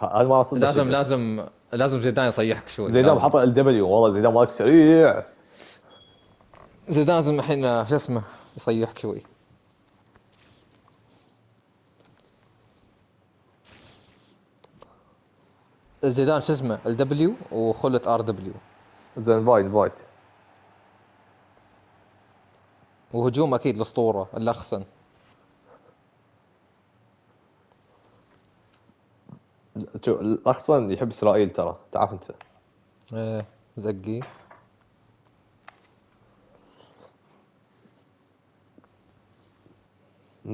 هذا ما صدق لازم. لازم لازم زيدان يصيحك شوي. زيدان. حط ال دبليو والله زيدان مالك سريع. زيدان لازم الحين آه، شو اسمه يصيحك شوي. زيدان شو اسمه الدبليو وخلة آر دبليو. زين فايت فايت وهجوم أكيد الأسطورة الأخسن. شوف الاخصن يحب إسرائيل ترى تعرف أنت. إيه زقي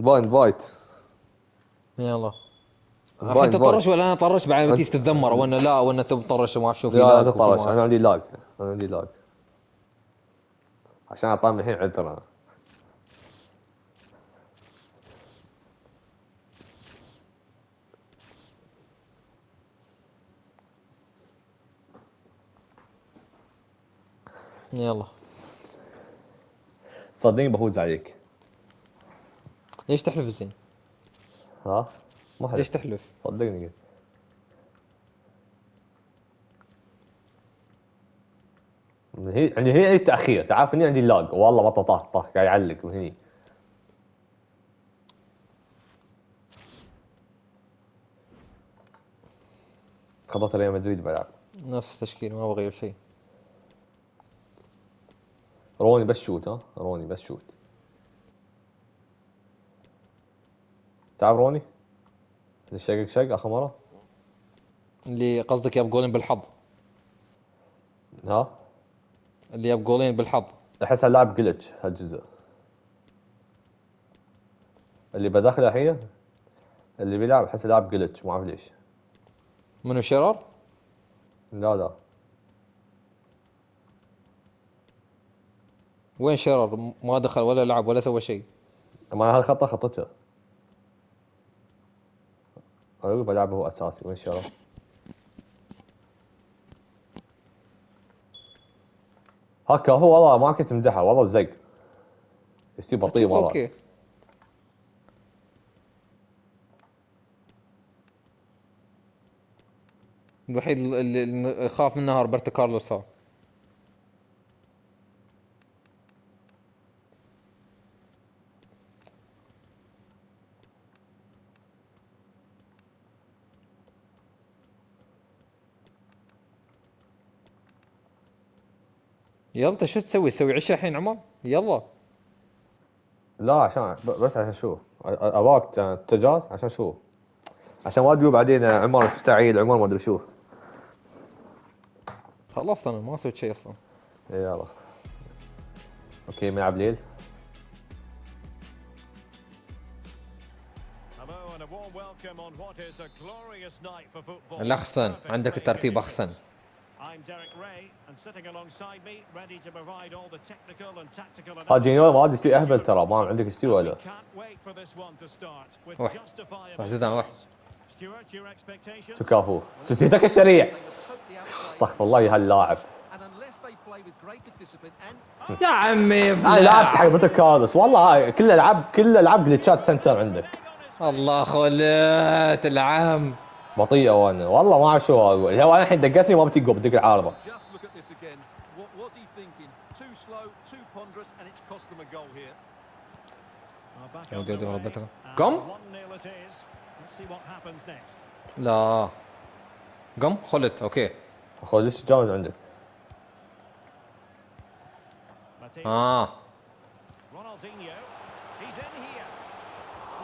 فاين فايت يلا. فاين. تطرش ولا أنا اطرش بعدين أنت- بتيجي تتذمر ولا لا ولا انت بتطرش وما أشوف لا لا تطرش أنا عندي لاج. أنا عندي لاج. عشان أعطاني الحين عذر أنا يلا. صدقني بفوز عليك. ليش تحلف زين؟ ها؟ ما ليش حد تحلف؟ صدقني قلت. هي يعني هي عندي تأخير تعرف إني عندي لاج. والله ما طاح طاح قاعد يعلق من هني. خطط ريال مدريد بلعب نفس التشكيل ما بغير شيء. روني بس شوت ها؟ روني بس شوت. تعرف روني؟ شقق شق آخر مرة. اللي قصدك ياب جولين بالحظ. ها؟ اللي ياب جولين بالحظ. احسها لاعب جلتش هالجزء. اللي بداخله الحين اللي بيلعب احسه لاعب جلتش ما أعرف ليش. منو شرار؟ لا لا. وين شرار؟ م- ما دخل ولا لعب ولا سوى شيء. ما هالخطه خطته. أنا أقول بلعبه هو أساسي. وين شرف هكا هو والله ما كنت مدحه. والله زق. يصير بطيء مرة. أوكي الوحيد اللي خاف منها روبرتو كارلوس ها يلا انت شو تسوي؟ تسوي عشاء الحين عمر؟ يلا لا عشان بس عشان شو اباك تجاز عشان شو عشان ما تقول بعدين عمر مستعيد عمر ما أدري شو خلاص أنا ما سويت شيء أصلا إيه يلا okay ملعب ليل. الأحسن عندك الترتيب. أحسن I'm Derek Ray and sitting alongside me, ready to provide all the technical and tactical ها جينيو ما ادري يستوي اهبل ترى ما عندك يستوي We ولا can't wait for this one to start with روح. justifiable روح زيدان، روح. goals. Stuart, your expectations? شو كافو تسيتك السريع استغفر الله يا هاللاعب يا عمي أنا لعبت حق متكارس والله هاي كل العاب كل العاب جلتشات سنتر عندك الله خلت العام بطيئه وأنا والله ما اعرف شو أقول هو أنا الحين دقتني ما بتقو بدق العارضه just look at this again. What was he thinking? Too slow, too ponderous, and it's cost them a goal here. Well, back يا ودي ودي underway, غلبتك. and قم. 1-0 it is. Let's see what happens next. لا قم خلت أوكي ليش جاون عندك. آه Ronaldinho. He's in here.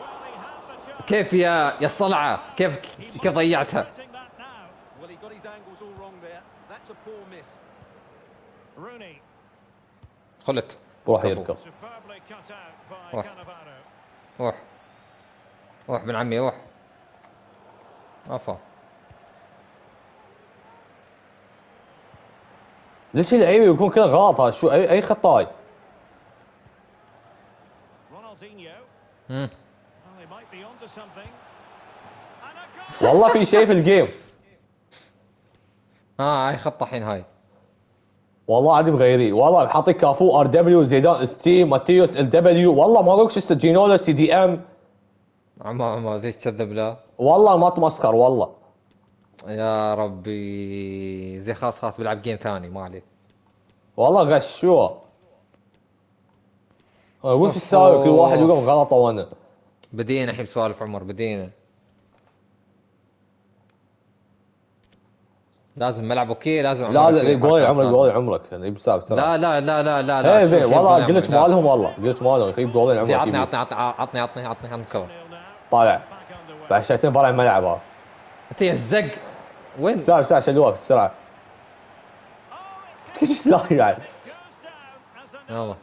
Well, he had the chance. كيف يا يا الصلعة كيف كيف ضيعتها؟ خلت. روح يركض روح. روح. روح ابن عمي روح. افا ليش اللعيبه أيوة يكون كذا غلط شو اي خطاي؟ رونالدينيو والله في شيء في الجيم. آه هاي خطة الحين هاي. والله عادي مغيري والله حاطيك كافو ار دبليو زيدان ستيم ماتيوس ال دبليو والله ما أقول شو اسمه جينولا سي دي ام عمر عمر ليش تكذب لا. والله ما تمسخر والله. يا ربي. زي خلاص خلاص بلعب جيم ثاني ما عليه والله غشوه. وش السالفة؟ كل واحد يوقف غلطة وأنا. بدينا الحين بسوالف عمر بدينا. لازم ملعب أوكي لازم لا لا حركات عمرك. يقول عمرك يعني بسرعة بسرعة لا لا لا لا لا لا زين شوف والله بنعمل. قلت. مالهم والله قلت مالهم يخيب جولين عمرك عطني. عطني عطني عطني عطني عطني كفر 0-0 now. طالع. بعد شويتين طالع الملعب ها أنت يا الزق وين بسرعة بسرعة شلوها بسرعة شيء صار يعني يلا.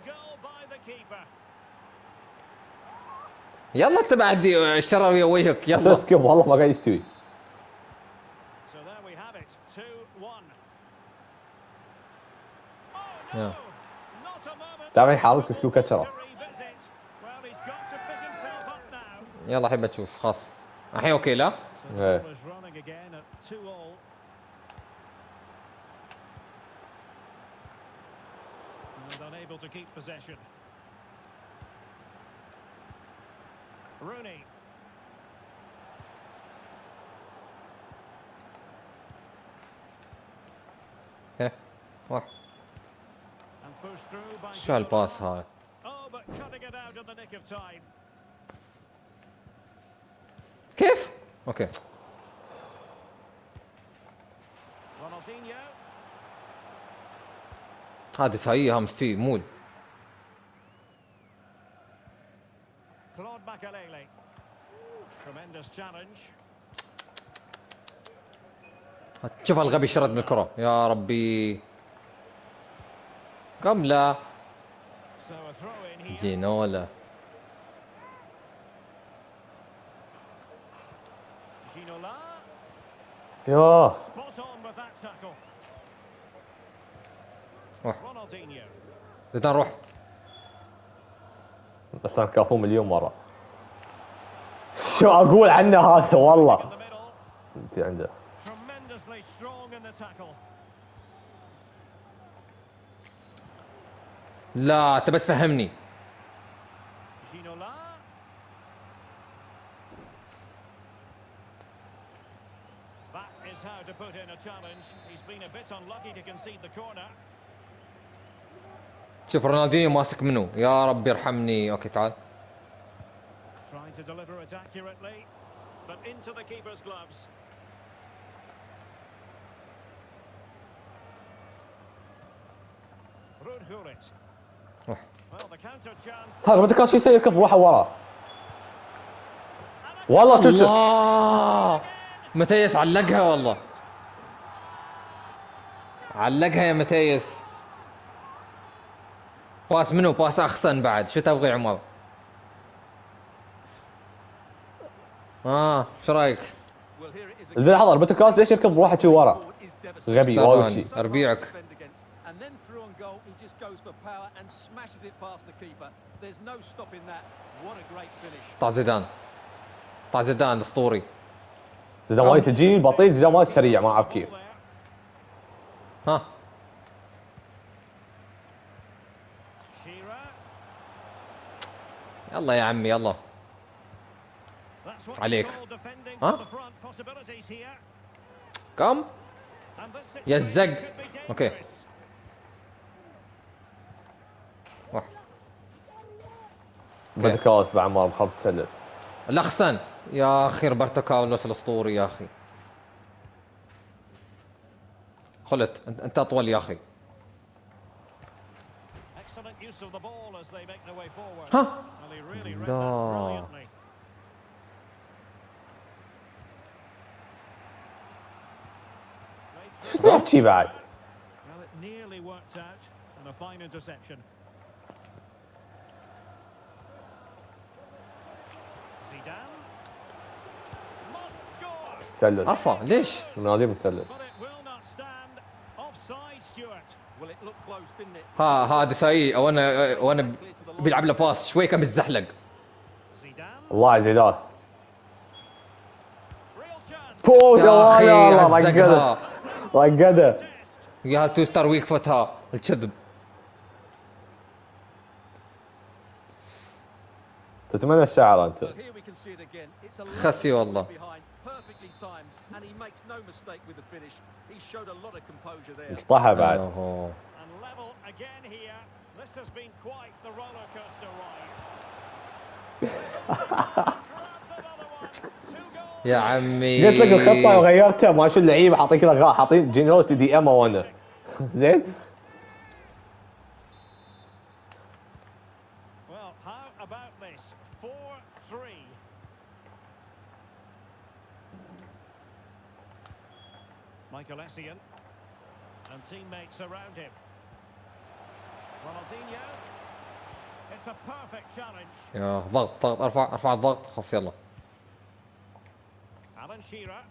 يلا انت بعد الشراوي وجهك يلا سكيب والله ما قاعد يستوي So there we have it, 2-1. Oh Yeah. no! Not a moment. تعرفين حارس مسكين to كتره revisit. Well, he's got تابعي حالك في كوكات ترى يلا أحب تشوف خلاص. الحين أوكي لا؟ إيه. Okay. شو هالباس هاي كيف أوكي هذا سعيد هم ستي مول. شوف الغبي شرد من الكره يا ربي. Here. جينولا. tackle. روح. زيدان روح. بس أنا كافو مليون مرة. شو أقول عنه هذا؟ والله. انت عنده Tremendously strong in the tackle. لا تبى تفهمني شوف رونالدي ماسك منو؟ يا رب يرحمني. أوكي تعال. Rude ترى ما كان شيء يسوي كف روحه ورا. والله شفت الله. متيس علقها والله. علقها يا متيس. pass منو؟ pass اخسن بعد. شو تبغي عمر؟ آه شو رأيك؟ زين لحظة روبرتو كارلوس ليش يركض بروحه شي ورا. غبي وايد شي. طع زيدان طع زيدان الأسطوري. زيدان وايد ثقيل بطيء. زيدان وايد سريع ما أعرف كيف. ها. يلا يا عمي يلا. عليك. they call defending Huh? from the front. Possibilities here. كم And this يا situation الزق. could be أوكي. dangerous. روح روبرتو كارلوس بعد ما بخط تسلل الاخسن يا أخي روبرتو كارلوس الأسطوري يا أخي. خلت. انت أطول يا أخي. Excellent use of the ball it looked close, didn't it? ها هذا ساي وأنا وأنا بيلعب له باس شوي كان بيتزحلق الله يا زيدان. فوز. يا الله رقدة. رقدة. يا تو ستار ويك فوتها الكذب تتمنى الشعر انت Well, here we can see it again. It's a خسي والله. behind. Perfect perfectly timed, and he makes no mistake with the finish. He showed تتمنى الساعة انت خسي والله. يقطعها بعد. يا عمي. قلت لك الخطة وغيرتها. ما شو اللعيبه حاطين كذا حاطين جينوسي دي اما وأنا. زين؟ Michael Essien and teammates around him. Ronaldinho. It's a perfect challenge. يا ضغط ضغط ارفع ارفع الضغط خلاص يلا Alan Shearer.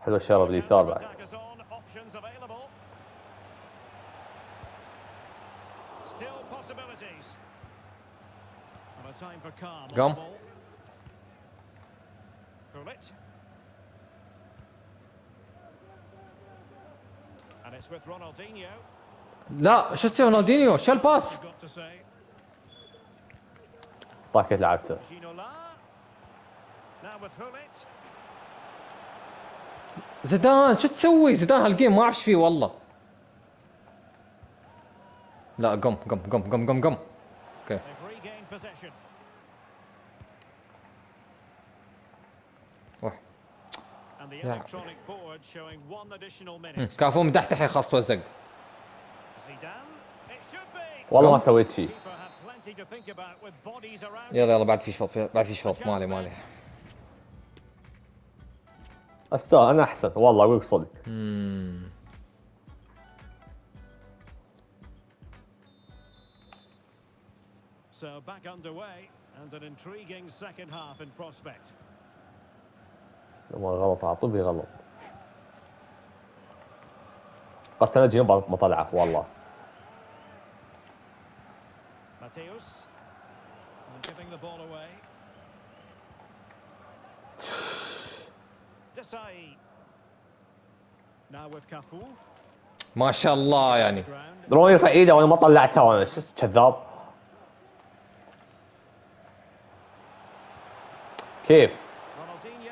حلو الشرب اليسار بعد Counter-attack is on. Options available. Still possibilities. And a time for calm. on the لا شو تسوي رونالدينيو؟ شو ال pass. طاقت لعبته. زيدان شو تسوي؟ زيدان هال game ما أعرف إيش فيه والله. لا قم قم قم قم قم قم. okay They've regained possession. روح And the Yeah. electronic board showing one additional هم، minute. كافو من تحت الحين خلاص توزق Zidane. It should be. والله ما سويت شيء Keeper had plenty to think about with bodies around. يلا يلا بعد في شوط بعد في شوط مالي مالي أستاذ أنا احسن والله أقول لك صدق مم. So back underway and an intriguing second half in prospect. ما غلط على طول غلط بس أنا جيم بطلعه والله Mateus. And giving the ball away. Desai. Now with Cafu. ما شاء الله يعني. درون يرفع ايده وأنا ما طلعتها وأنا شو كذاب كيف Ronaldinho.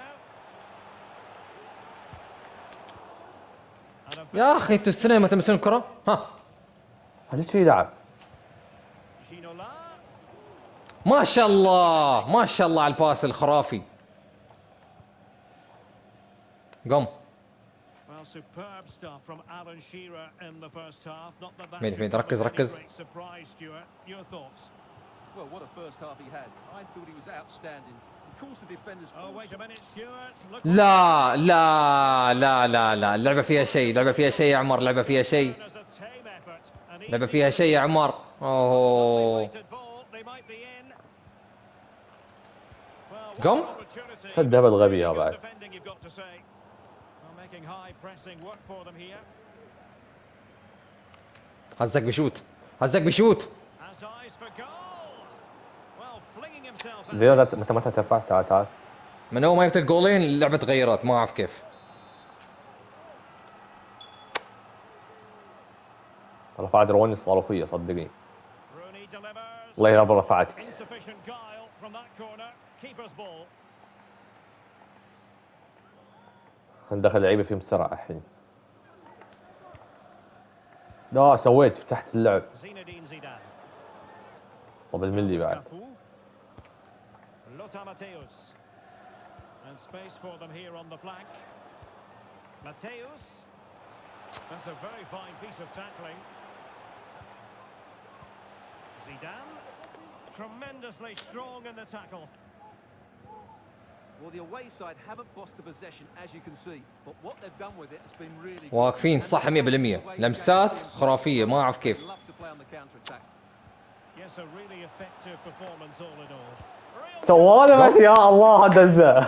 And a يا أخي أنتوا السنين ما تمسون الكرة ها. هل شيء لعب؟ ما شاء الله ما شاء الله على ال pass الخرافي. قم. ميني ميني ركز ركز. لا لا لا لا لا اللعبه فيها شيء لعبة فيها شيء يا عمر لعبة فيها شيء. لعبة فيها شيء يا عمر. أوه. قم. شدها بالغبيه بعد. هزك بشوت. هزك بشوت. لا- متى متى ترفع تعال تعال من أول ما جبت الجولين اللعبة تغيرت ما أعرف كيف رفعت دروني صاروخيه صدقني. الله يرب رفعتك. ندخل لعيبة فيهم سرعه الحين لا سويت فتحت اللعب. طب الملي بعد. Lothar Matthäus. And space for them here on the flank. Matthäus. That's a very fine piece of tackling. Zidane. Tremendously strong in the tackle. Well, the away side haven't bossed the possession, as you can see. But what they've done with it has been really good. واقفين صح 100% لمسات خرافيه ما اعرف كيف Love to play on the counter-attack. Yes, a really effective performance all in all. سوانا بس يا الله دزه.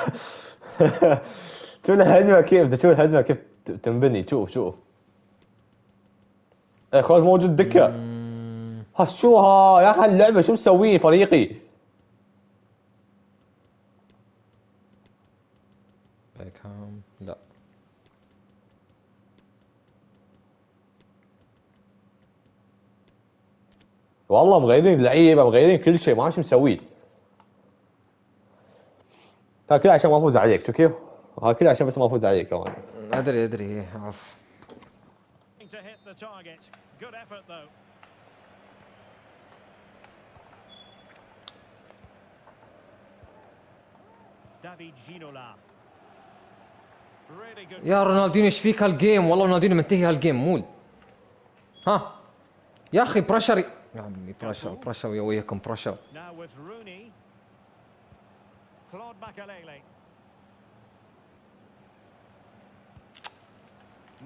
شوف الهجمة؟ كيف؟ شوف الهجمة؟ كيف تنبني؟ شوف شوف. إيه خالد موجود دكة. ها شو ها؟ يا أخي اللعبة شو مسوين فريقي؟ بيكهام لا. والله مغيرين اللعيبه مغيرين كل شيء. ما شو مسوين كان كله عشان ما أفوز عليك شوف كيف؟ هذا كله عشان بس ما أفوز عليك كمان. أدري أدري. عف good. يا رونالدينو إيش فيك هالجيم؟ والله رونالدينو منتهي هالجيم مول. ها؟ يا أخي pressure يا عمي pressure pressure يا with Rooney. Claude Makalele.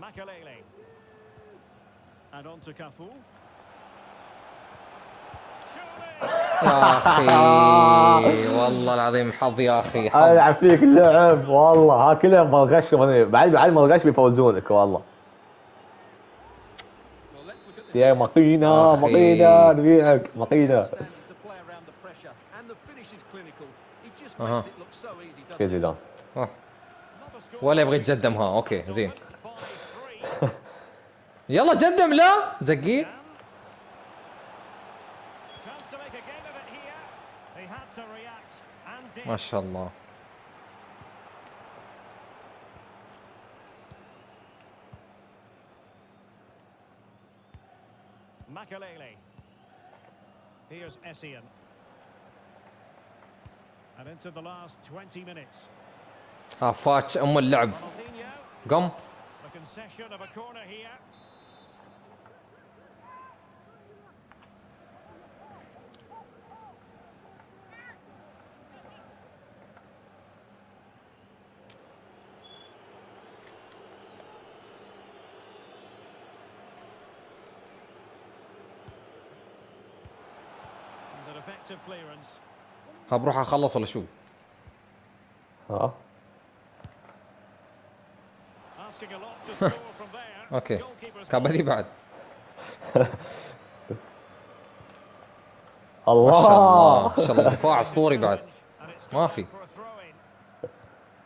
Makalele. And on to Cafu. يا أخي والله العظيم حظ يا أخي حظ ألعب فيك اللعب والله ها كله ملغش بعد بعد ملغش بيفوزونك والله. يا مقينة أخي. مقينة نبيعك مقينة Stand to play around the pressure, and the finish is clinical. He just Uh-huh. makes it look so easy, doesn't أها كيف زيدان ولا يبغى يتجدم ها. أوكي زين. يلا جدم لا. زقي ما شاء الله ماكاليلي هي اسيان And into the last 20 minutes. ها فاتش ام اللعب Ronaldinho. قم A concession of a corner here. And an effective clearance. ها بروح أخلص ولا شو؟ ها. أوكي. كابدي بعد. الله. ما شاء الله دفاع أسطوري بعد. ما في.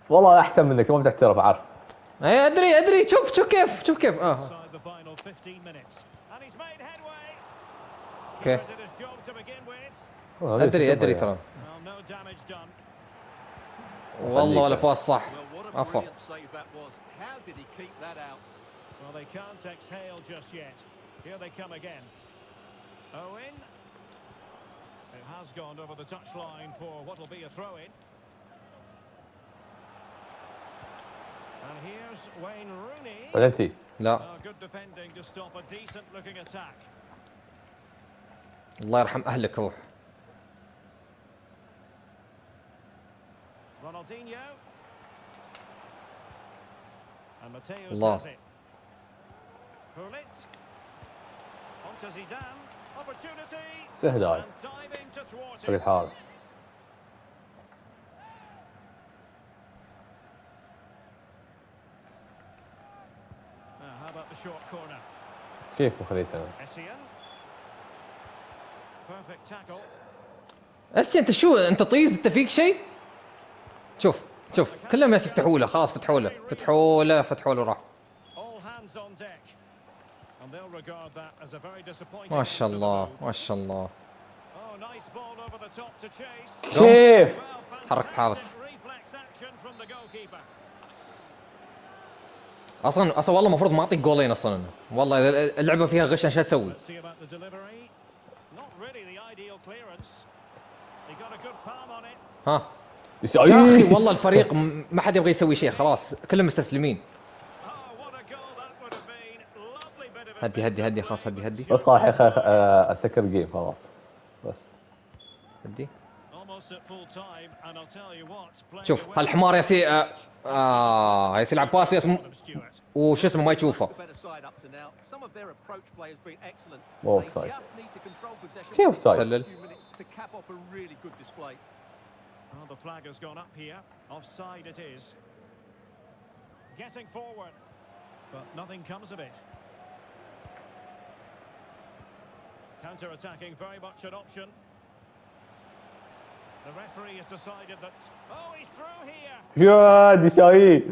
والله أحسن منك ما بتعترف عارف. اي أدري أدري. شوف شوف كيف شوف كيف. آه. Inside the final 15 minutes. And he's made headway. أوكي. أدري أدري ترى. والله ولا باص صح. عفوا. هل لا. الله يرحم أهلك روح. Ronaldinho. And Mateus Allah. has it. Gullit. On to Zidane. Opportunity. thwart حق it. الحارس? كيف خليته أنا Essien. Perfect tackle. اسي انت شو انت طيز انت فيك شيء شوف شوف كلهم ياس يفتحوا له خلاص فتحوا له فتحوا له فتحوا له راح. ما شاء الله ما شاء الله. كيف؟ حركت حارس. أصلا أصلا والله المفروض ما أعطيك جولين أصلا. والله إذا اللعبة فيها غش أنا شو أسوي؟ ها. يا إيه. أخي والله الفريق ما حد يبغى يسوي شيء خلاص كلهم مستسلمين. هدي هدي هدي خلاص هدي هدي. بس صح يا أخي آه، اسكر الجيم خلاص. بس. هدي. شوف هالحمار يا سي آه, آه، يا سي يلعب باس م... وش اسمه؟ ما يشوفه. اوف سايد كيف سايد؟ Well, the flag has gone up here. Offside it is. Getting forward, but nothing comes of it. Counter-attacking, very much an option. The referee has decided that. Oh, he's through here. يا ديساي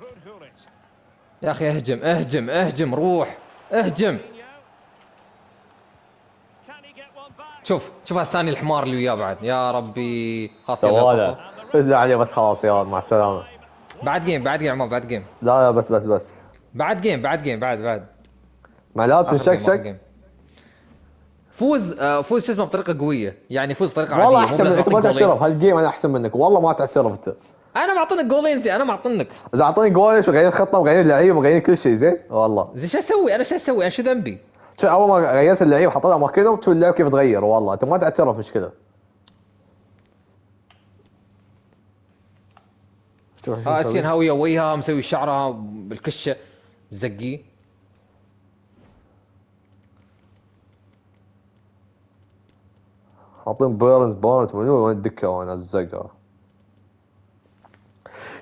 Ruud Gullit. يا اخي اهجم اهجم اهجم روح اهجم شوف شوف الثاني الحمار اللي وياه بعد. يا ربي. خلاص يلا عليه بس خلاص يلا مع السلامة. بعد جيم بعد جيم عمر بعد جيم لا لا بس بس بس. بعد game بعد game بعد بعد. game، آخر تنشكشك. فوز آه، فوز شو اسمه؟ بطريقة قوية. يعني فوز بطريقة عادية والله أحسن منك. انت ما جولين. تعترف هال game أنا أحسن منك. والله ما تعترف انت أنا معطينك جولين زي أنا معطينك إذا اعطيني جولش وغير خطة وغير لعيبه وغير كل شيء زين؟ والله. زين شو أسوي؟ أنا شو أسوي؟ أنا شو ذنبي؟ أول ما غيرت اللعيبة حطينا اماكنهم تشوف اللعب كيف تغير. والله أنت ما تعترف إيش كذا شو ها مسوي. السين هاوية وجهها مسوي شعرها بالكشه زقي حاطين بيرنز بونت منو وين الدكة؟ وأنا الزقة.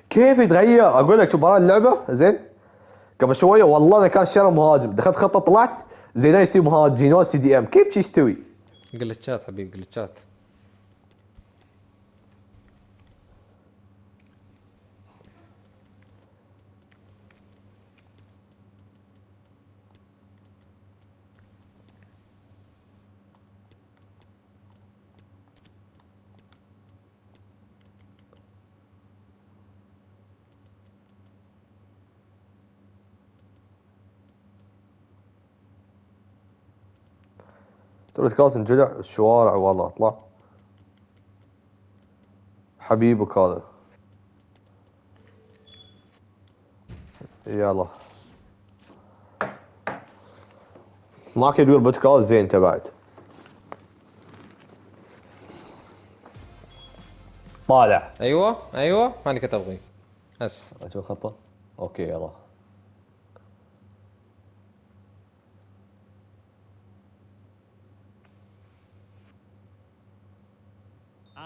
كيف يتغير؟ أقول لك شوف برا اللعبة زين؟ قبل شوية والله أنا كان شاري مهاجم. دخلت خطة طلعت. زيدان يستوي مهاجم جينو سي دي إم كيف شي يستوي؟ جلتشات حبيبي جلتشات تقول كاس انجلع الشوارع والله اطلع. حبيبك هذا. يلا. معك يدور بودكاست زين انت بعد. طالع. أيوه أيوه ماني كنت ابغي بس. أشوف خطه أوكي يلا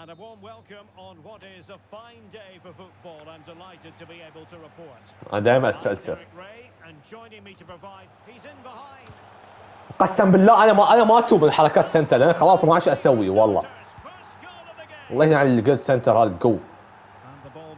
And a warm welcome on what is a fine day for football. I'm delighted to be able to report. أنا دائما I'm استفسر Derek Ray, and joining me to provide, he's in behind. قسم بالله أنا ما أنا ما أتوب من حركات سنتر لأن خلاص ما عادش أسوي والله. والله هنا على الجول سنتر هذا القو And the ball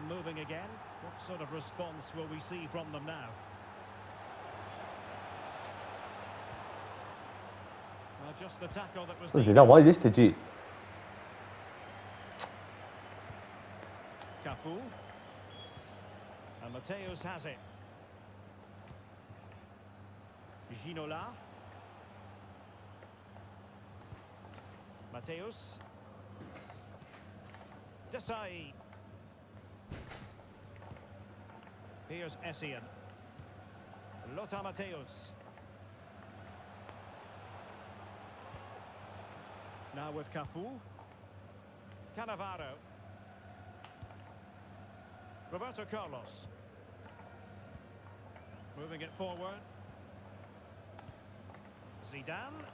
Cafu. And Mateus has it. Ginola. Mateus. Desai. Here's Essien. Lothar Mateus. Now with Cafu. Cannavaro. Roberto Carlos. Moving it forward. Zidane.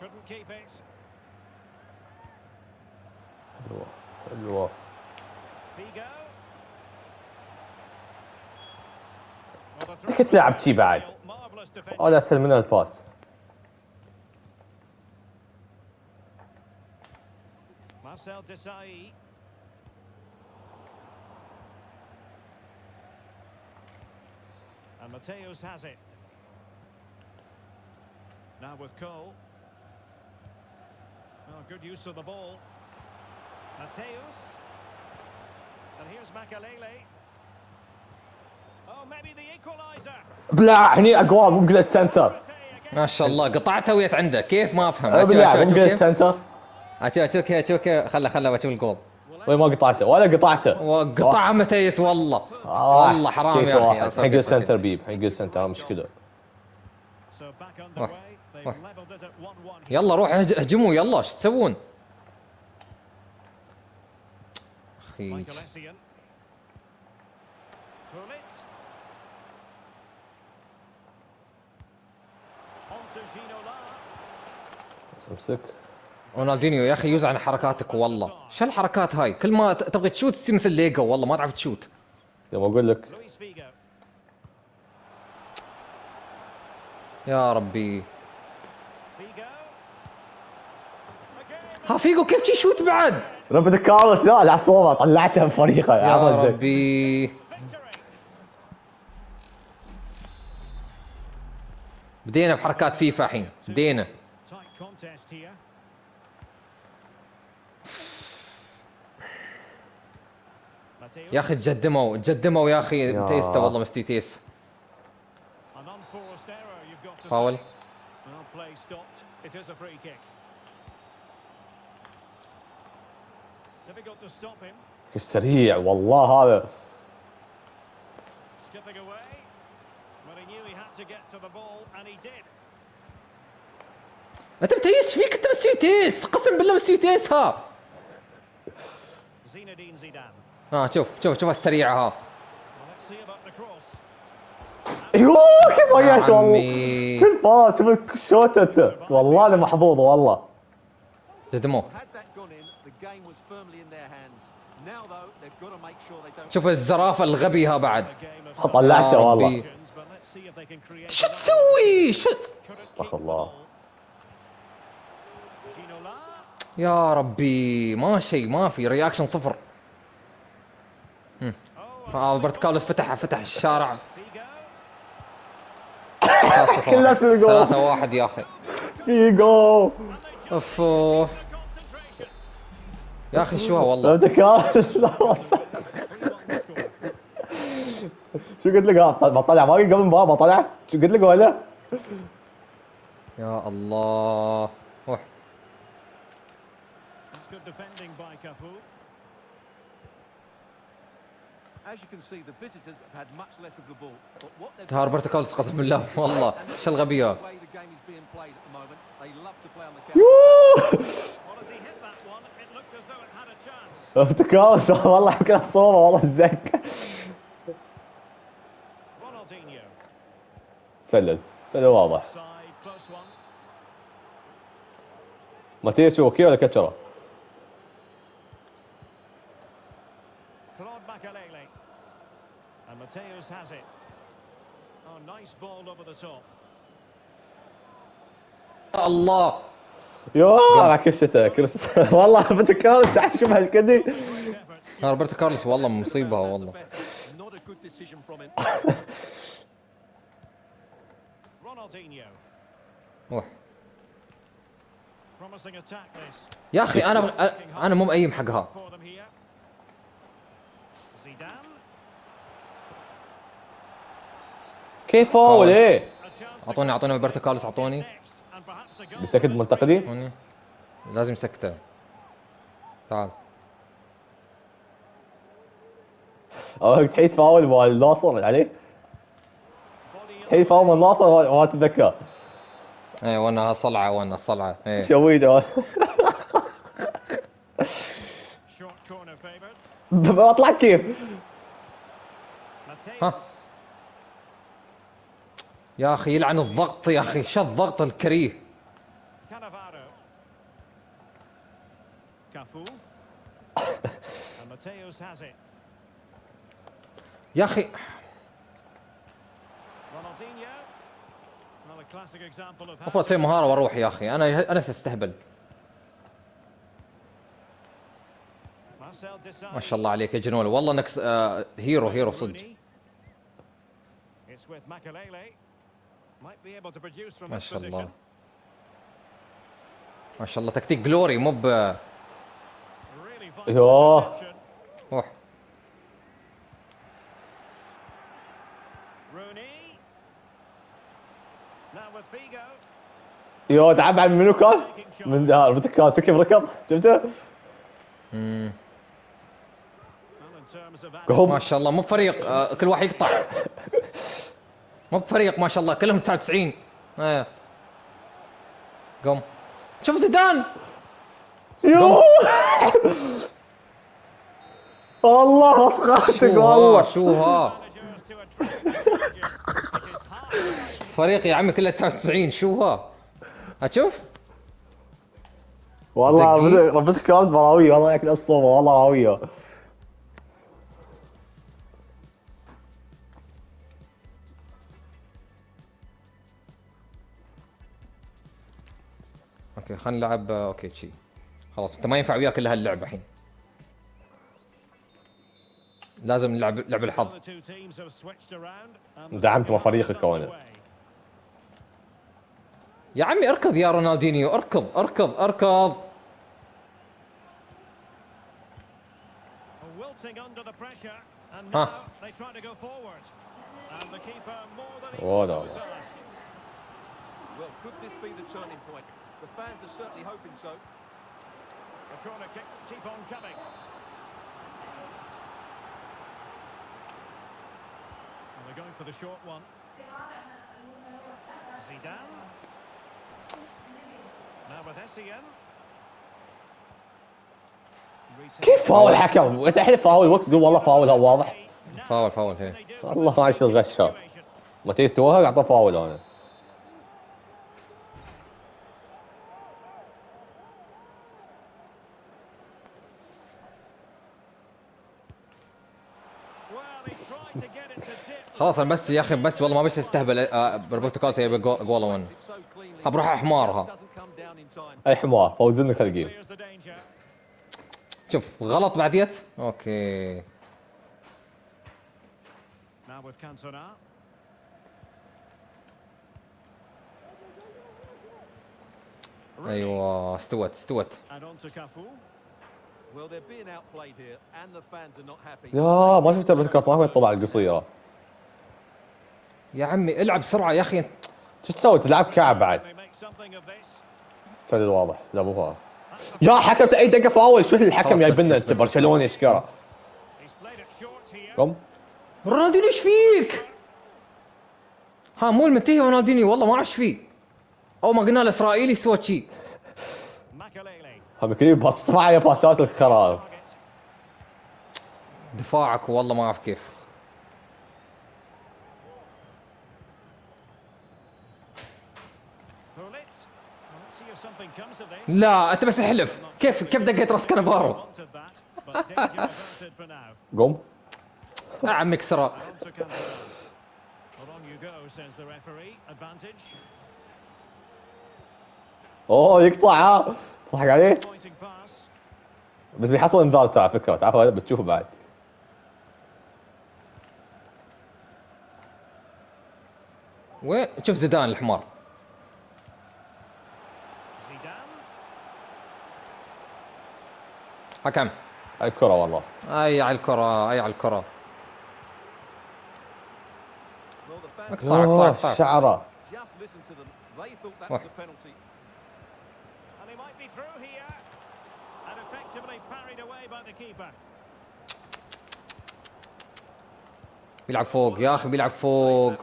Couldn't keep it. حلوة حلوة Figo. Well, the تك تلعب شي بعد Marvellous defending. ولا اسهل من الباس Marcel Desailly. And Mateus has it. Now with Cole. Oh, good use of the ball. Mateus. And here's Makalele. Oh, maybe the equaliser. بلا هني أقوى جلد سنتر ما شاء الله قطعتها ويت عنده كيف ما أفهم بلا كيف سنتر أشوف كيف خله خله بشوف الجول وين ما قطعته ولا قطعته وقطعها متيس والله آه، والله حرام يا أخي حق السنتر بيب حق السنتر مشكله So back underway. They've واه. levelled it at 1-1. here. يلا روح اهج- اهجموا يلا إيش تسوون؟ أخي Michael Essien. Gullit. On to Ginola. بس امسك رونالدينيو يا أخي يوزع عن حركاتك والله شو الحركات هاي كل ما ت- تبغي تشوت تصير مثل ليجو والله ما تعرف تشوت يوم أقول لك. يا ربي. ها فيجو كيف تشي شوت بعد روبرت كارلوس لا لا صوبة طلعتها بفريقه يا. ربي. بدينا بحركات فيفا الحين بدينا Tight contest here. Mateus. يا أخي تقدموا تقدموا يا أخي يا. تيستا والله مستي تيس An unforced error, you've got to فاول say. Well, play stopped. It is a free kick. Difficult to stop him. كيف سريع والله هذا Skipping يا أخي تجدموا تجدموا يا أخي. تيس والله مستي تيس. فاول. سريع والله هذا. أنت تيس فيك أنت مستي تيس؟ قسم بالله مستي تيس ها. آه شوف شوف شوف السريعة ها. يوه كيف وقعت والله. شوف ال pass شوف انت، والله أنا محظوظ والله. تدمو شوف الزرافة الغبي ها بعد. طلعته والله. شو تسوي؟ شو أستغفر الله. يا ربي ما شيء ما في. reaction صفر. البرت كارلوس فتح فتح الشارع. ثلاثة واحد يا أخي. في جول. أوف. يا أخي شو ها لو والله تكاد لا وصل. 3-1 the score. شو قلت لك؟ ها بطلع ما قبل المباراه بطلع شو قلت لك ولا؟ يا الله. روح That's good defending by Cafu. As you can see, the visitors have had much less of the ball. But what they've ظهر برتقال قسم بالله والله إيش الغبيه افتكار والله حكى الصورة والله الزك سلل سلل واضح ماتيسو أوكي ولا كتشره Mateus has it. Oh, nice ball over the top. الله. يا! كشته كريس والله روبرتو كارلس شو شوف هالكدي روبرتو كارلس والله مصيبة والله. روح يا أخي أنا أنا مو مأيم حقها. كيف فاول. إيه. اعطوني أعطوني روبرتو كارلوس أعطوني. بيسكت اعطوني لازم سكته تعال. أو تحيد فاول مال ناصر عليه تحيد فاول مال ناصر ما اتذكر إيه وأنا صلعة وأنا صلعة. إيه. شويده favoured. بطلع كيف؟ Mateus. يا أخي يلعن الضغط يا أخي شو الضغط الكريه. يا أخي. المفروض أسوي مهارة وأروح يا أخي. أنا أنا استهبل. ما شاء الله عليك يا جنول والله إنك آه هيرو هيرو صدق Rooney. It's with Makalele. Might be able to produce from ما this شاء position. الله ما شاء الله تكتيك جلوري مو ب يوه. روح Rooney. Now with Figo. يو تعب عن منو كان؟ من ده كان سكب ركض شفته؟ ما شاء الله مو فريق آه كل واحد يقطع مو بفريق ما شاء الله كلهم 99 إيه قوم شوف زيدان. يو. والله مسخرتك والله. شو ها. فريق يا عمي كله 99 شو ها. هتشوف والله. ربتك كانت مراوية والله ياكل الصوبة والله مراوية. أوكي خلينا نلعب أوكي شي. خلاص أنت ما ينفع وياك إلا هاللعبة الحين. لازم نلعب لعب الحظ. دعمت فريقك underway. يا عمي اركض يا رونالدينيو اركض اركض اركض. Under the pressure, and Huh. now they try to go forward. And the keeper more than Oh, equal no. to the task. Well, could this be the turning point? The fans are certainly hoping so. The corner kicks keep on coming. And they're going for the short one. Zidane. Now with Essien. كيف فاول الحكم؟ انت الحين فاول وقت تقول والله فاول هو واضح فاول فاول هي والله ما أشوف غشها ماتيس توهق اعطاه فاول أنا Well, he tried to get it to dip. خلاص أنا بس يا أخي بس والله ما بس استهبل آه، روبرتو كارلوس يبي جو- جول ون It so cleanly. ها بروح حمارها. أي حمار فوزنا خلقين Clears the danger. شوف غلط بعديت أوكي. أيوه استوت استوت. يا ما شفت البودكاست ما كنت طلع القصيرة يا عمي العب بسرعة يا أخي. شو تسوي؟ تلعب كعب بعد. سجل واضح لا مو فاول يا حكم أي دقة فاول. شو الحكم خلاص، جايب لنا بس- أنت it short here. قم. رونالدينيو إيش فيك؟ ها مو المنتهي رونالدينيو. والله ما أعرف إيش فيه أو ما قلنا الاسرائيلي سوى شي. Makalele. هم كذي باص بسرعة يا باسات الخراب. دفاعك والله ما أعرف كيف Pull it. Well, let's see if something comes of this. لا أنت بس احلف كيف كيف دقيت رأس كانافارو. قم يا عمي. Advantage. أوه يقطع ها ضحك عليه. بس بيحصل انذار ترى على فكرة تعرف هذا بتشوفه بعد وين شوف زيدان الحمار Zidane. حكم. الكرة والله. أي على الكرة أي على الكرة. اقطع اقطع شعرة. بيلعب فوق يا أخي بيلعب فوق.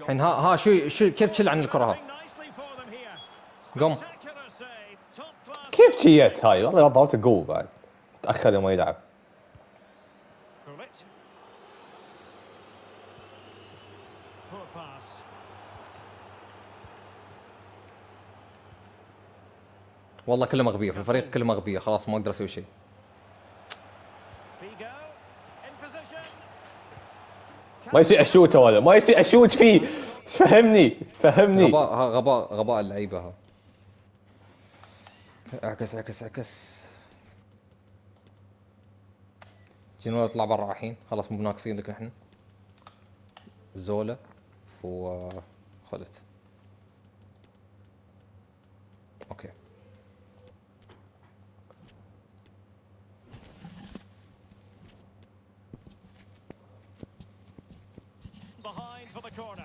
الحين ها ها شو شو كيف تشل عن الكرة ها قم. كيف جيت هاي؟ والله ضربت القوه بعد. تأخر يوم يلعب. والله كله مغبيه في الفريق كله مغبيه خلاص ما أقدر أسوي شيء. ما يصير أشوت هذا ما يصير أشوت فيه. فهمني فهمني. غباء غباء غباء اللعيبة ها اعكس اعكس اعكس. جنوب اطلع برا الحين. خلاص مو ناقصين لك نحن. زولا وخلت. أوكي.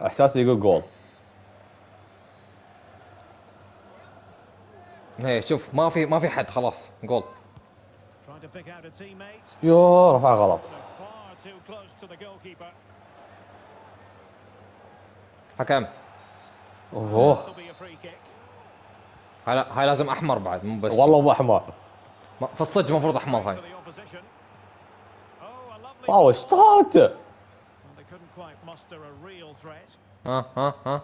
احساسي يقول جول إيه شوف ما في ما في حد خلاص جول يو رفع غلط. حكم. اوه هلا هاي لازم أحمر بعد مو بس والله مو أحمر. في الصج المفروض أحمر هاي. واو ستارت ها ها ها.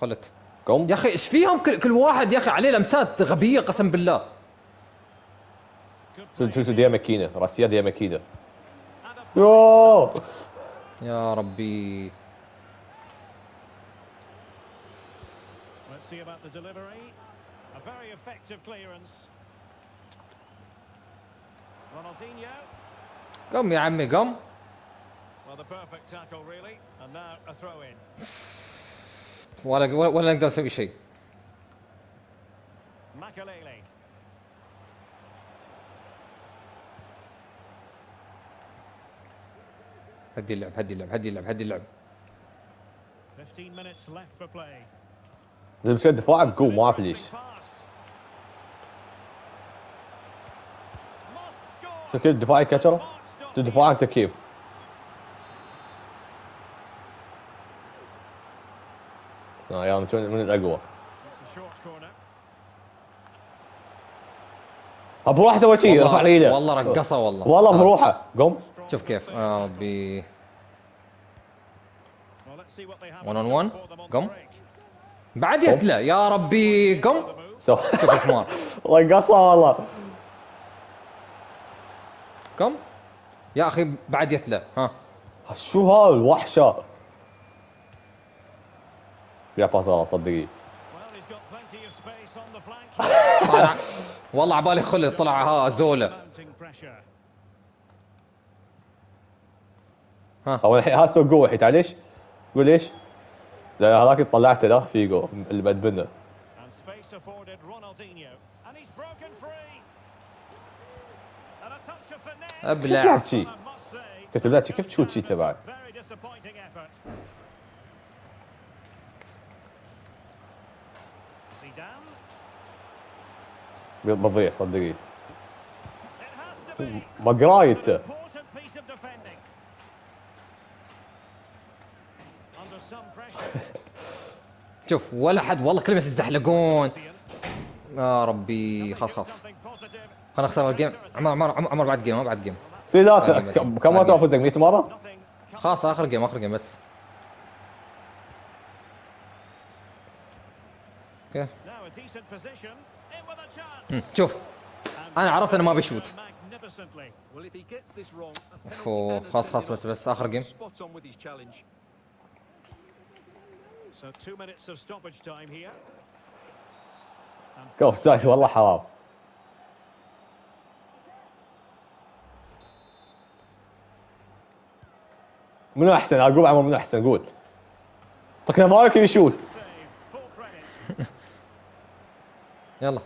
خلت. قوم يا أخي إيش فيهم كل, كل واحد يا أخي عليه لمسات غبية قسم بالله. شو شو دي ماكينة؟ راسيا دي ماكينة. يا! يا ربي. قم يا عمي قم. ولا ولا, نقدر نسوي شيء. هدي اللعب هدي اللعب هدي اللعب هدي اللعب. 15 minutes left for play. اذا مشيت دفاعك قوم ما اعرف ليش كذا دفاعي كتره. دفاعك انت يا من من الاقوى It's a short corner. بروح أسوي شيء رفع لي ايده والله رقصه والله والله. بروحه قم Strong شوف كيف. آه them on Come. the break. بعد يتلى يا ربي قم شوف الحمار رقصه والله قم يا أخي بعد يتلى ها شو هاي الوحشه يا باص غلط صدقي Well, he's got plenty of space on the flank. طالع والله عبالي خلد طلع ها زولة pressure. هو الحين هذا سوى قوه الحين تعال ليش؟ قول ليش؟ لا هذاك طلعته لا فيجو اللي بدبنه And space afforded Ronaldinho. And he's broken free. And a touch of finesse. ابلع تلعب شي I must say, كنت بلعب شي كيف تشوت شي تبعك؟ Very disappointing effort. Zidane. بتضيع صدقي It has to be. ما قرايته Important piece of defending. Under some pressure. شوف ولا حد والله كلهم يزحلقون يا ربي خلاص خلاص. خلنا نخسر ال game عمر عمر عمر عمر بعد game ما بعد game سي لا كم. مره تفوزك 100 مرة؟ خلاص آخر game آخر game بس okay شوف أنا عرفت إنه ما بيشوت. اوفو خلاص خلاص بس بس آخر جيم كوف سايد والله حرام منو احسن عقوب عمر منو احسن قول طقنا مارك يشوت يلا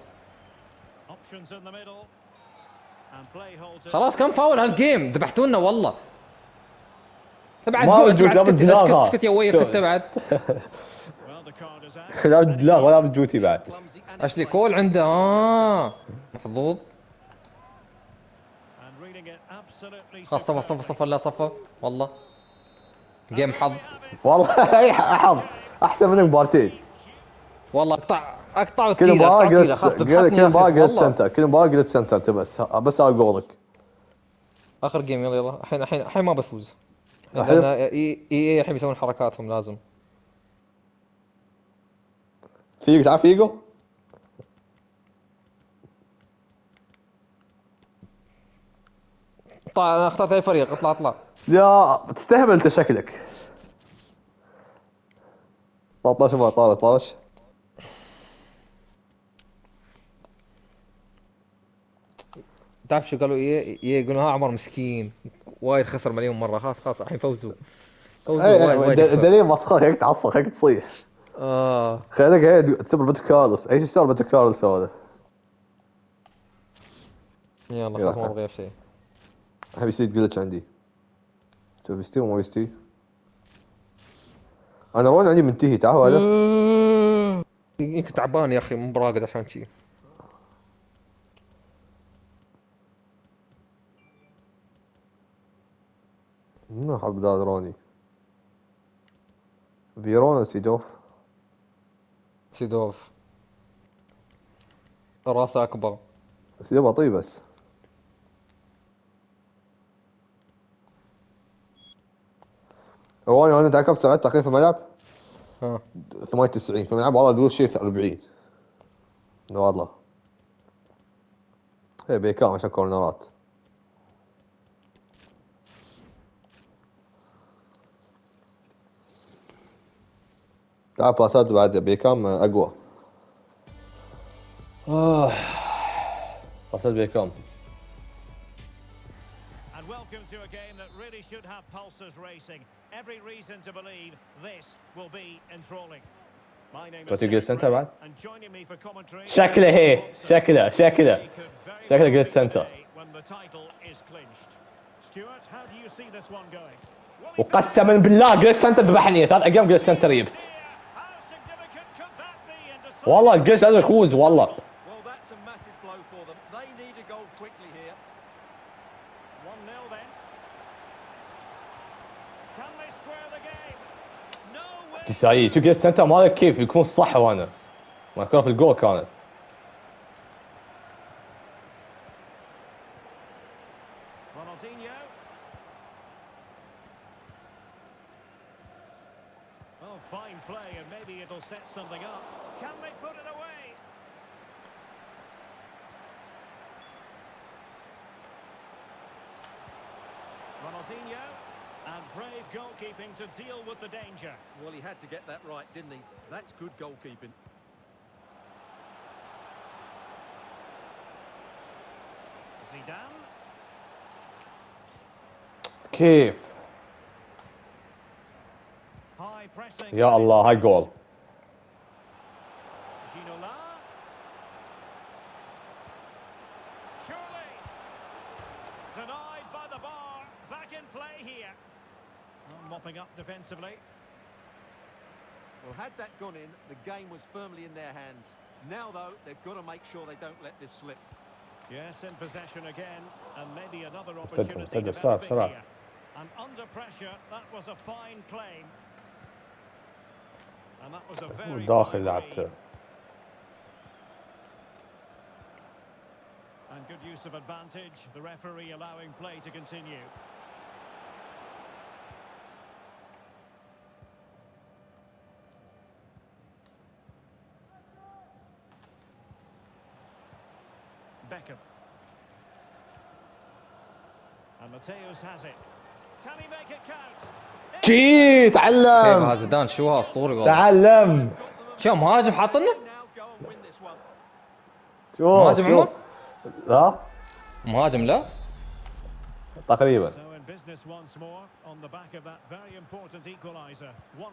خلاص كم فاول هالجيم ذبحتونا والله. تبعد ما وجود، لا اسكت اسكت يا ويف شوف. انت بعد. لا لا ولا بجوتي بعد. أشلي. كول عنده آه. محظوظ. خلاص صفر صفر superbly. صفر لا صفر. والله. جيم حظ. والله أي حظ. أحسن من مبارتين. والله أقطع. أقطع كل مباراه قلت كل مباراه قلت. سنتر كل مباراه قلت سنتر بس بس على قولك. آخر game يلا يلا. الحين الحين الحين ما بفوز؟ لأن اي اي الحين بيسوون حركاتهم لازم. فيجو تعرف فيجو؟ اطلع أنا أخترت أي فريق؟ اطلع اطلع. يا تستهبل أنت شكلك. 13 مره 13 تعرف شو قالوا؟ إيه إيه يقولون ها عمر مسكين. وايد خسر مليون مرة. خلاص خلاص الحين فوزوا. فوزوا وايد اي وايد يخسر. الدليل مسخره هيك تعصب هيك تصيح. آه. خليك هي تسب البيتو كارلوس إيش صار بيتو كارلوس هذا؟ يلا. خلاص ما بغير شيء. الحين بيصير جلتش عندي. شوف يستوي وما يستوي أنا وين عندي منتهي تعال هذا. يمكن تعبان يا أخي مو براقد عشان شي. منو حط بدال روني فيرونا سيدوف. سيدوف. راسه أكبر. سيدوف اعطيه بس. روني أنا تعرف كم تقريبا في الملعب؟ ها. 98 في الملعب والله يقول شيء 40 والله. إيه بيكام عشان كورنرات. تعال باسات بعد بيكام اقوى آه. باسات بيكام And welcome to a game that really should have pulses racing. Every reason to believe this will be enthralling. My name is What, you Derek get centre Ray, back? and joining me for commentary- شكله هي شكله شكله شكله well قلت be centre. the day when the title is clinched. Stuart, how do you see this one going? Well, he وقسما بالله قلت سنتر ذبحني ثلاث أيام قلت سنتر جبت والله الجيش هذا يخوز والله. تساعي تو جيت سنتر ما كيف يكون صح وأنا. ما كان في الجول كانت. Well, he had to get that right, didn't he? That's good goalkeeping. Zidane. كيف High pressing. يا الله هاي جول firmly in their hands. Now, though, they've got to make sure they don't let this slip. Yes, in possession again, and maybe another opportunity. And under pressure, that was a fine claim. And that was a very And good use of advantage, the referee allowing play to continue. كي تعلم. هذا زيدان شو ها اسطوري والله تعلم. شو مهاجم حاط لنا؟ Now go and win this one. شوف مهاجم عمر؟ لا. مهاجم لا؟ تقريبا. So in business once more on the back of that very important equaliser. 1-1.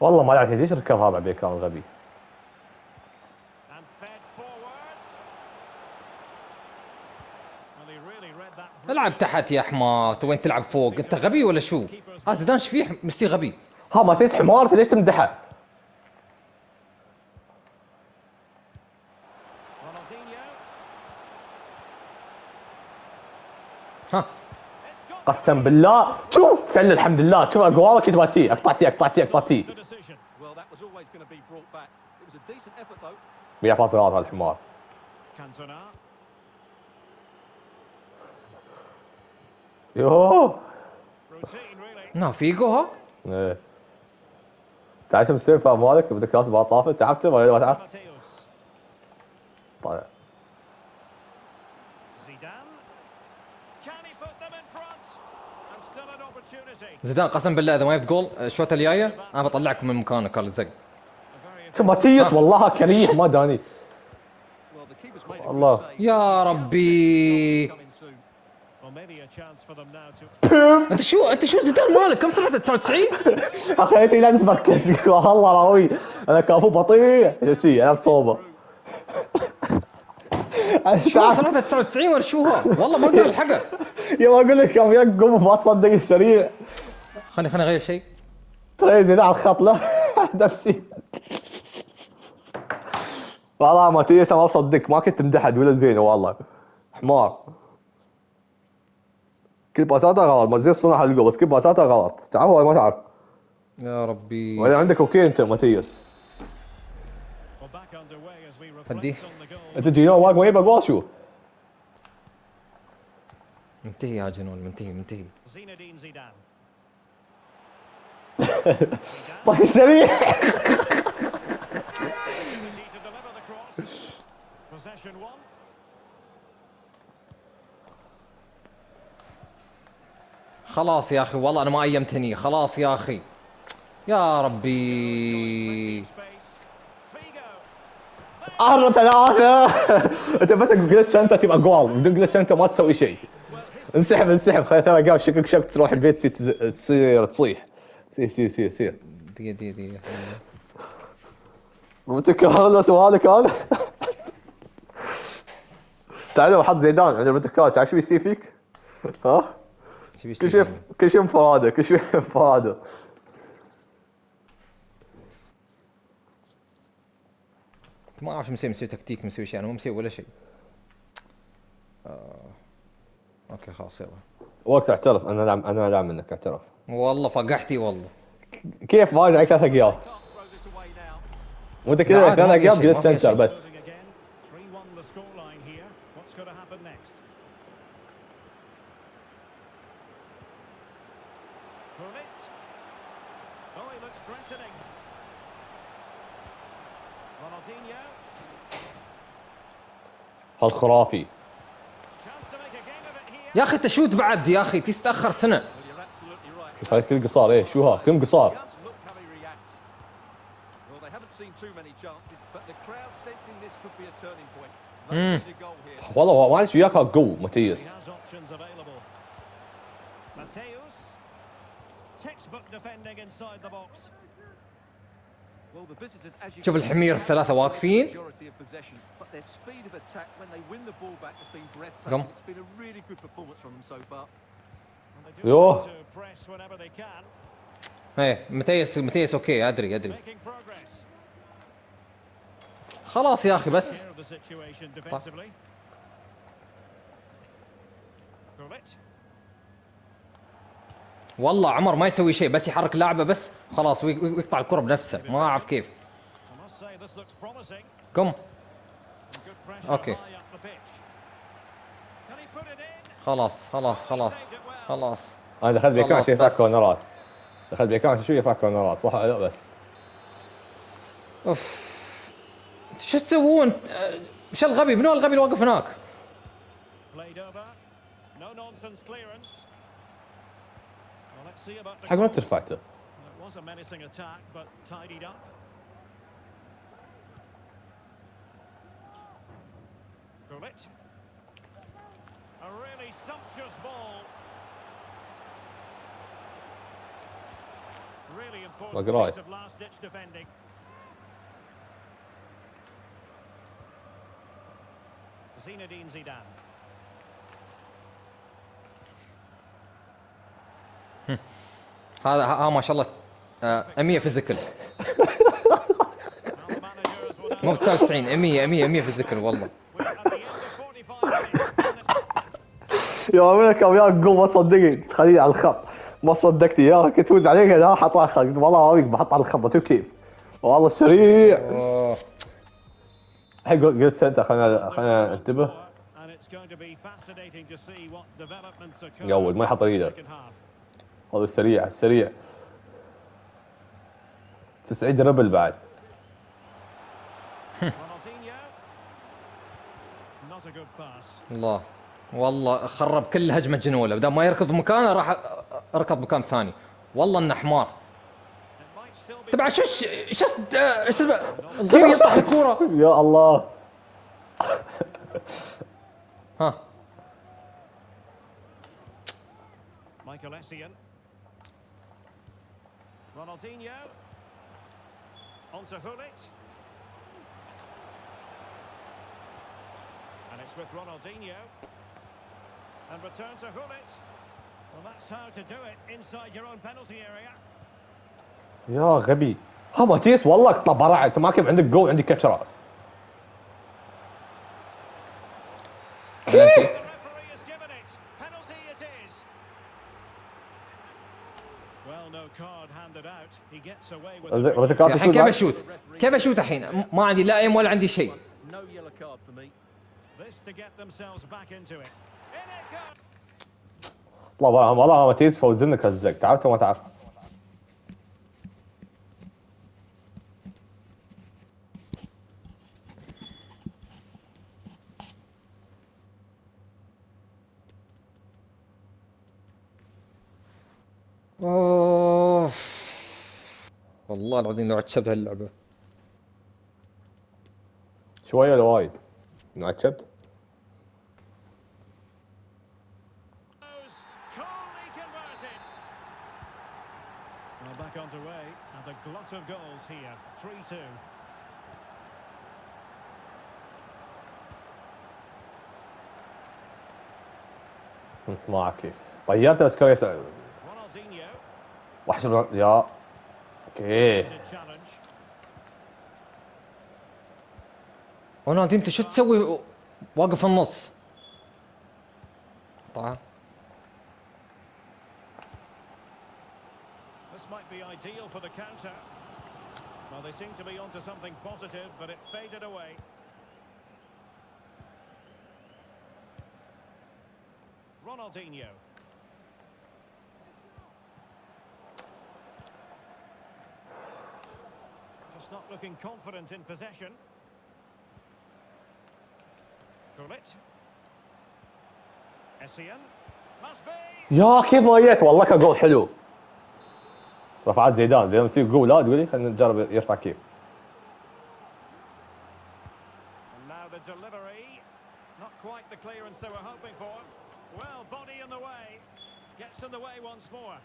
والله ما لعبت ليش ركضها بعدين كان غبي And fed forwards. Well, he really read that. العب تحت يا حمار؟ تو وين تلعب فوق؟ انت غبي ولا شو؟ ها زيدان فيه مستي غبي. ها ما تنسى حمارته ليش تمدحه. ها. قسم بالله. شوف سل الحمد لله. شوف اقوالك أقطعتي أقطعتي أقطعتي. اقطعتي the decision. Well, that was always going to be brought back. It was a decent effort, though. ويا باص غلط هذا الحمار Cantona. يوه. نا فيجو ها إيه. تعال شو مسوي فاهم مالك بدك كاس بعد طافت. تعبت ولا ما. طالع. opportunity. زيدان قسم بالله إذا ما جبت جول الشوطه الجاية أنا بطلعكم من مكانك A very شوف ماتيوس والله كريه ما داني. Save. يا ربي. أنت شو أنت شو زيدان مالك؟ كم سرعته 99 أخي لا مركز. والله راوي أنا كافو بطيء. شوف شي أنا بصوبة. شو سرعته 99 ولا شو ها والله ما أقدر الحقه. يا ما أقول لك كم يقوم ما تصدق سريع. خليني خليني أغير شيء. ترى زين على الخط. لا نفسي. والله ماتيوس ما بصدق. ما كنت تمدحد ولا زينه والله. حمار. كل باساته غلط؟ ما زين صنع حلقة بس كل باساته غلط؟ تعرف ولا ما تعرف. يا ربي. ولا عندك أوكي أنت ماتيوس هدي. أنت جينو واقف وين بقول شو؟ منتهي يا جنون منتهي منتهي. Zinedine Zidane. طيب سريع Opportunity to deliver the cross. Possession one. خلاص يا أخي والله أنا ما أيمتني. خلاص يا أخي. يا ربي. اربعة ثلاثة أنت بس glitch center تبقى جول بدون glitch center ما تسوي شيء. انسحب انسحب. خلي ثلاث قام شكك شك تروح البيت تصير تصيح. سير سير سير سير دقيقة دقيقة دقيقة. روبرتو كارلوس وهذا كان تعال لو حط زيدان عند كارلوس تعال شو بيصير فيك؟ ها؟ كل شيء؟ كل شيء انفراده كل شيء انفراده ما أعرف شو مسوي مسوي تكتيك مسوي شيء. أنا مو مسوي ولا شيء. آه. أوكي خلاص يلا. وقت اعترف. أنا دعم أنا دعم منك اعترف. والله فقحتي والله. كيف؟ فايز عليك ثلاث now. وانت كذا ما ثلاث ما في سنتر. بس Loading again. 3-1 the scoreline here. What's going to happen next? Gullit. Oh, he looks threatening. Ronaldinho. هالخرافي Chance to make a game of it هالخرافي. يا أخي تشوت بعد يا أخي تستأخر سنة. هاي كل قصار إيه شو ها؟ كم قصار؟ والله والله شو ياك جو ماتيوس شوف الحمير الثلاثة واقفين. كم يوه إيه متيس متيس أوكي ادري ادري خلاص يا أخي بس. طيب. والله عمر ما يسوي شيء بس يحرك لاعبه بس خلاص وي- وي- ويقطع الكرة بنفسه ما أعرف كيف. it in? خلاص خلاص خلاص. خلاص. أنا دخلت بيكهام يفك بس. كورنرات دخلت بيكهام عشان شو يفك كورنرات صح ولا لا بس؟ أوف. شو تسوون؟ وش الغبي؟ منو الغبي اللي واقف هناك؟ Played over. No nonsense clearance. Well, let's see about the حق ما goals. بترفعته It was a menacing attack, but tidied up. Gullit. A really sumptuous ball. Really important Like right. piece of last-ditch defending. Zinedine Zidane. هذا ها ها ما شاء الله آه، 100 physical Now the managers will مو ب 99 100 100 100 physical والله. We're at the end of 45 minutes. يا وينك وياك قول ما تصدقني. تخليني على الخط. ما صدقتني يا كنت فوز عليك أنا حط على الخط. والله ما بحط على الخط شوف كيف. والله سريع. الحين قلت سنتر خلينا خلينا occur يقول، ما يحط إيده. هذا سريع سريع. 90 دربل بعد. الله. والله خرب كل هجمة جنولة. بدل ما يركض مكانه راح اركض مكان ثاني. والله إنه حمار. تبع شو ش- شو آه، إيش اسمه الغبي يطلع الكورة؟ يا الله. ها. Michael Essien. Ronaldinho. On to Gullit. And it's with Ronaldinho. And return to Gullit. Well, that's how to do it inside your own penalty area. يا غبي ها ماتيس والله اقطع برع انت ما كيف عندك جول عندي كشره الحين كيف؟ اشوت كيف اشوت الحين؟ ما عندي لا ايم ولا عندي شيء. No yellow card for me. This to get themselves والله العظيم نوع عتشبت هاللعبة. شوية ولا وايد؟ نوع back underway and معك hmm, طيرت وحش يا. اوكي to challenge. رونالدو انت شو تسوي واقف في النص طبعا This might be ideal for the counter. Well, they seem to be onto something positive, but it faded away. Ronaldinho. Just not looking confident in possession. Gullit. Essien. Must be. يا كيف ما جيت والله كان جول حلو رفعات زيدان زيدان يصير جول لا تقولي خلينا نجرب يرفع كيف And now the delivery. Not quite the clearance they were hoping for. Well, body in the way. Gets in the way once more.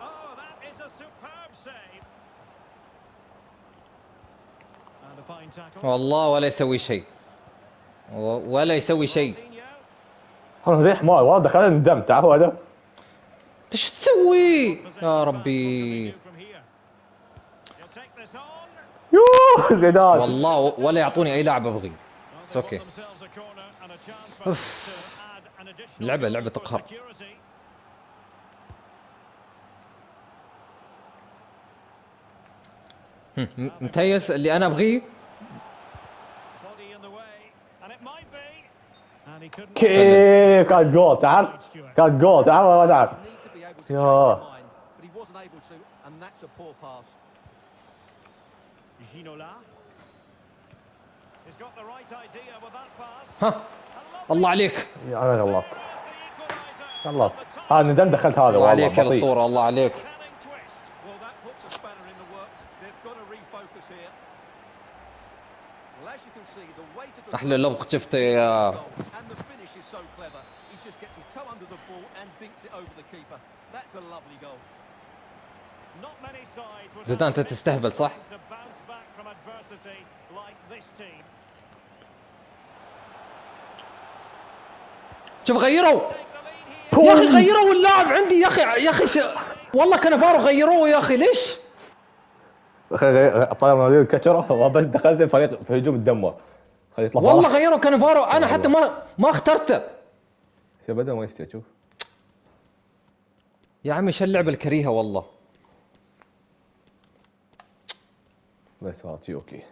Oh, that is a superb save. And a fine tackle. والله ولا يسوي شيء. ولا يسوي شيء. ذي حمار والله دخلت ندم تعرفوا هذا؟ انت شو تسوي؟ يا ربي. يوه زيدان. والله ولا يعطوني أي لاعب أبغي. Well, It's they want okay. themselves a corner and a chance Oof. perhaps to add an additional لعبة- goal لعبة for تقهر. security. هم، م- متيس اللي أنا أبغيه. كيف كان جول تعرف كان جول تعرف والله تعرف يا. الله عليك. يا الله. الله. آه، أنا دم دخلت هذا والله عليك الاسطوره الله عليك. أحلى لوب شفته. يا آه. زيدان أنت تستهبل صح؟ شوف غيروا. يا أخي غيروا اللاعب عندي. يا أخي يا أخي ش... والله كانافارو غيروه يا أخي. ليش؟ أخي طاير كتره وبس دخلت الفريق في هجوم تدمر يطلع والله. غيروا كانافارو أنا حتى ما ما اخترته شوف بدأ ما يستوي شوف يا عمي شو اللعبة الكريهة والله؟ بس هذا شي okay.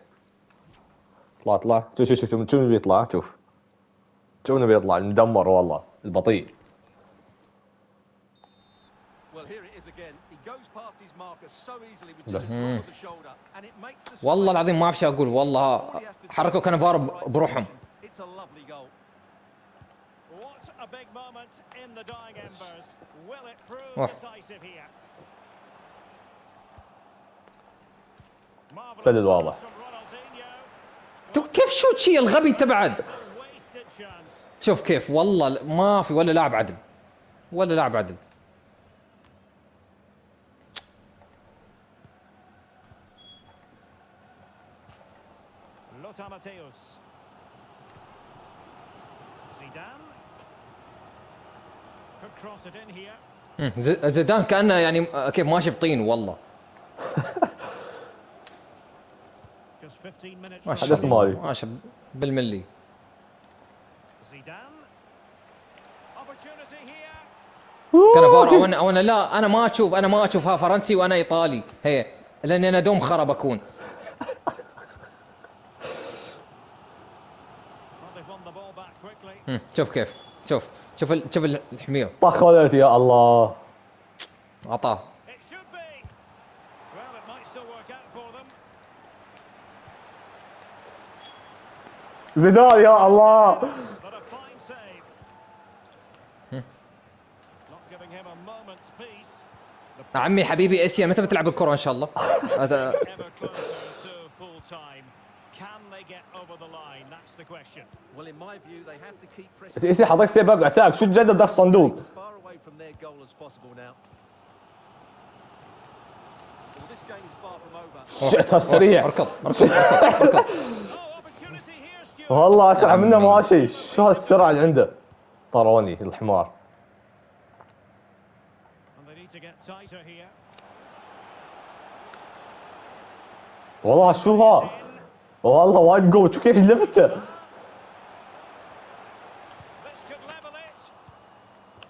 طلع طلع. شوف شوف شوف شوف شوف بيطلع؟ شوف. شوف بيطلع؟ ندمر والله البطيء. Well, here والله العظيم ما أعرف شو أقول. والله حركوا كان فار بروحهم. Oh. سدد واضح. كيف شو شي الغبي تبعد؟ شوف كيف. والله ما في ولا لاعب عدل. ولا لاعب عدل. مم، ز- زيدان كأنه يعني آه، كيف ماشي في طين والله Just 15 minutes. ما from شاء هذا مالي. ماشي بالملي Zidane. Opportunity here. كانافارو أو أنا أو أنا لا أنا ما أشوف أنا ما أشوفها فرنسي وأنا إيطالي هي لاني أنا دوم خرب أكون Well, they've won the ball back quickly. مم، شوف كيف. شوف. شوف ال- شوف الحمير. طخ يا الله. عطاه. زيدان يا الله. عمي حبيبي اسيا متى بتلعب الكره إن شاء الله؟ Can they get over the line? That's the question. Well, in my view, they have to keep بس pressing ايسي حضرتك ستيب اتاك شو تجدد داخل الصندوق as far away from their goal as possible now. Well, this game is far from over. شئت السريع اركض اركض اركض Oh. والله اسرع منه. ماشي شو هالسرعه اللي عنده طروني الحمار. والله شوفها والله وايد قوي شوف كيف لفته.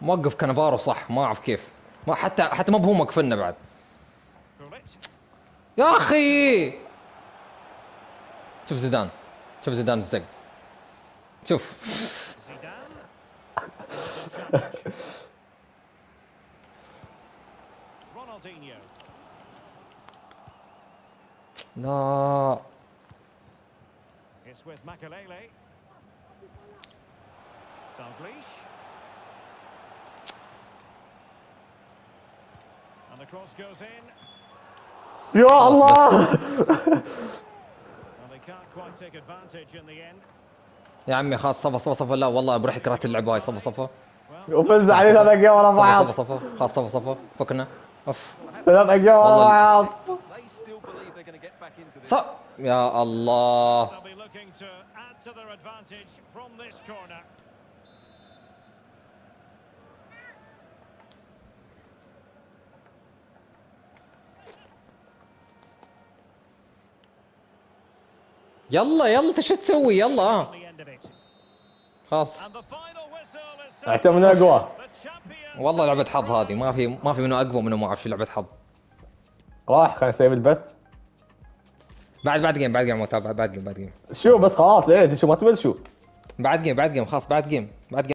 موقف كانافارو صح ما أعرف كيف ما حتى حتى ما بهو موقفنا بعد. يا أخي شوف زيدان شوف زيدان الزق شوف. لا It's with Makalele. Dalglish. And the cross goes in. يا الله And they can't quite take advantage in the end. يا عمي خلاص صفا صفا صفا لا والله بروح كرهت اللعبه هاي صفا صفا Well, وفز عليه ثلاث أيام ورا بعض صفا صفا خلاص صفا صفا فكنا أوف ثلاث أيام ورا. بعض They still believe they're going to get back into this. ص... يا الله. يلا يلا انت شو تسوي يلا. خلاص اعتبر من اقوى. والله لعبه حظ هذه ما في ما في منه اقوى منه ما اعرف شو لعبه حظ راح خلينا نسيب البث. بعد بعد game بعد game متابع بعد game بعد game شو بس خلاص إيه شو ما تبل شو بعد game بعد game خلاص بعد game